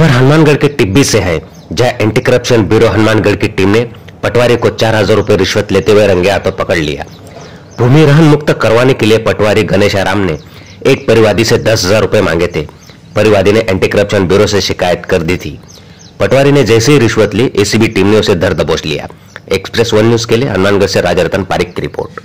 हनुमानगढ़ के टिब्बी से है, जहाँ एंटी करप्शन ब्यूरो हनुमानगढ़ की टीम ने पटवारी को चार हज़ार रूपए रिश्वत लेते हुए रंगे हाथों पकड़ लिया। भूमि रहन मुक्त करवाने के लिए पटवारी गणेश आराम ने एक परिवादी से दस हज़ार रूपए मांगे थे। परिवादी ने एंटी करप्शन ब्यूरो से शिकायत कर दी थी। पटवारी ने जैसे ही रिश्वत ली एसीबी टीम ने उसे धर दबोच लिया। एक्सप्रेस वन न्यूज़ के लिए हनुमानगढ़ से राजरतन पारिक की रिपोर्ट।